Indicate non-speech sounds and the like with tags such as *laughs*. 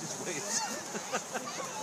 Just wait. *laughs*